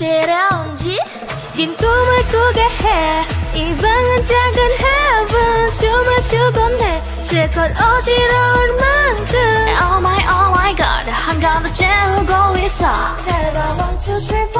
부지런지? 긴 꿈을 꾸게 해 이 방은 작은 heaven 숨을 쉬곤 해 실컷 어지러울 만큼. Oh my oh my god. 한 가득 채우고 있어. 제가 1, 2, 3, 4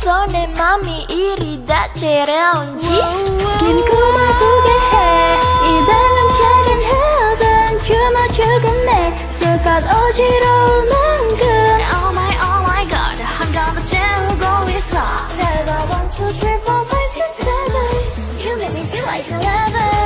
Sone mami iri da cereonji Kim kuma duge he 이방은 작은 heaven 춤을 추건 내 스컷 어지러울 Oh my oh my god 한 가득 채우고 있어 Never one two three four five six seven. You make me feel like eleven.